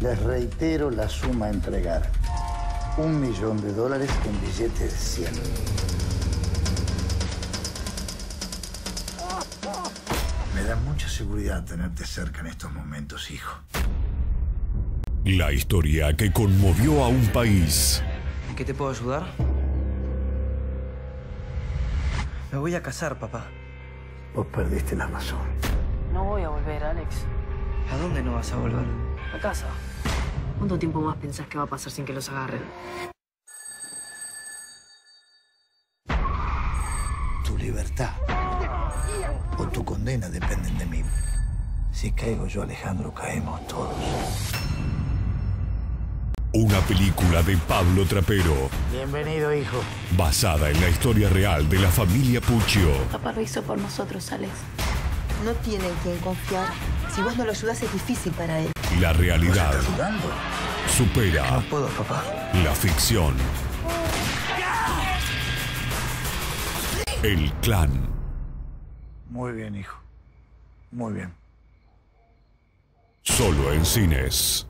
Les reitero la suma a entregar. Un millón de dólares en billetes de 100. Me da mucha seguridad tenerte cerca en estos momentos, hijo. La historia que conmovió a un país. ¿En qué te puedo ayudar? Me voy a casar, papá. Vos perdiste la razón. No voy a volver, Alex. ¿A dónde no vas a volver? A casa. ¿Cuánto tiempo más pensás que va a pasar sin que los agarren? Tu libertad o tu condena dependen de mí. Si caigo yo, Alejandro, caemos todos. Una película de Pablo Trapero, Bienvenido, hijo. basada en la historia real de la familia Puccio. Papá lo hizo por nosotros, Alex. No tiene en quien confiar. Si vos no lo ayudas es difícil para él. La realidad supera No puedo, papá. la ficción. El clan. Muy bien, hijo. Muy bien. Solo en cines.